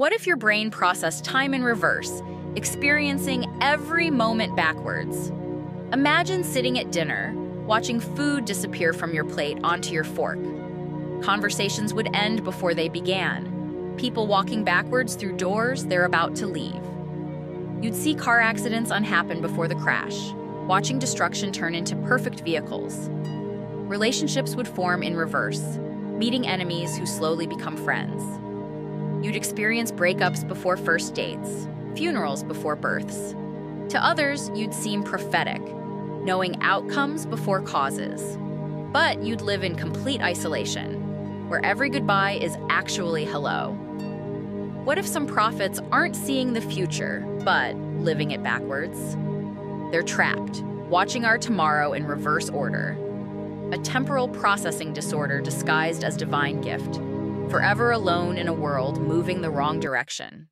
What if your brain processed time in reverse, experiencing every moment backwards? Imagine sitting at dinner, watching food disappear from your plate onto your fork. Conversations would end before they began, people walking backwards through doors they're about to leave. You'd see car accidents unhappen before the crash, watching destruction turn into perfect vehicles. Relationships would form in reverse, meeting enemies who slowly become friends. You'd experience breakups before first dates, funerals before births. To others, you'd seem prophetic, knowing outcomes before causes. But you'd live in complete isolation, where every goodbye is actually hello. What if some prophets aren't seeing the future, but living it backwards? They're trapped, watching our tomorrow in reverse order. A temporal processing disorder disguised as divine gift, forever alone in a world moving the wrong direction.